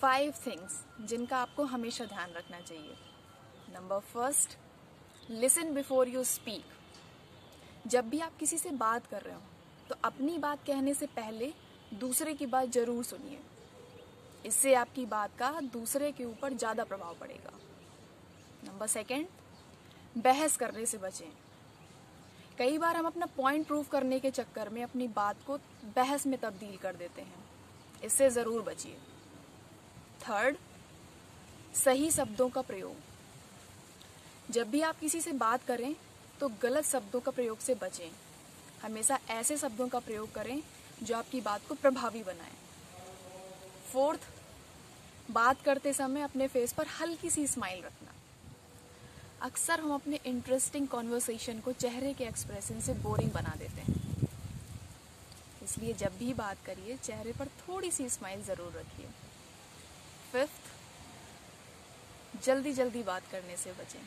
Five things जिनका आपको हमेशा ध्यान रखना चाहिए। Number first listen before you speak जब भी आप किसी से बात कर रहे हो तो अपनी बात कहने से पहले दूसरे की बात ज़रूर सुनिए। इससे आपकी बात का दूसरे के ऊपर ज़्यादा प्रभाव पड़ेगा। नंबर सेकंड बहस करने से बचें। कई बार हम अपना पॉइंट प्रूव करने के चक्कर में अपनी बात को बहस में तब्दील कर देते हैं। इससे ज़रूर बचिए। थर्ड सही शब्दों का प्रयोग। जब भी आप किसी से बात करें तो गलत शब्दों का प्रयोग से बचें। हमेशा ऐसे शब्दों का प्रयोग करें, जो आपकी बात को प्रभावी बनाए। फोर्थ, बात करते समय अपने फेस पर हल्की सी स्माइल रखना। अक्सर हम अपने इंटरेस्टिंग कॉन्वर्सेशन को चेहरे के एक्सप्रेशन से बोरिंग बना देते हैं। इसलिए जब भी बात करिए, चेहरे पर थोड़ी सी स्माइल ज़रूर रखिए। फिफ्थ जल्दी जल्दी बात करने से बचें।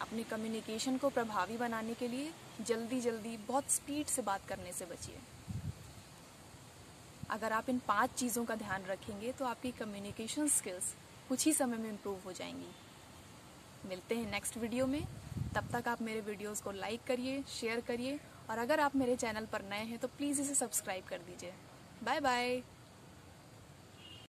अपनी कम्युनिकेशन को प्रभावी बनाने के लिए जल्दी जल्दी बहुत स्पीड से बात करने से बचिए। अगर आप इन पाँच चीज़ों का ध्यान रखेंगे तो आपकी कम्युनिकेशन स्किल्स कुछ ही समय में इम्प्रूव हो जाएँगी। मिलते हैं नेक्स्ट वीडियो में। तब तक आप मेरे वीडियोस को लाइक करिए शेयर करिए और अगर आप मेरे चैनल पर नए हैं तो प्लीज़ इसे सब्सक्राइब कर दीजिए। Bye bye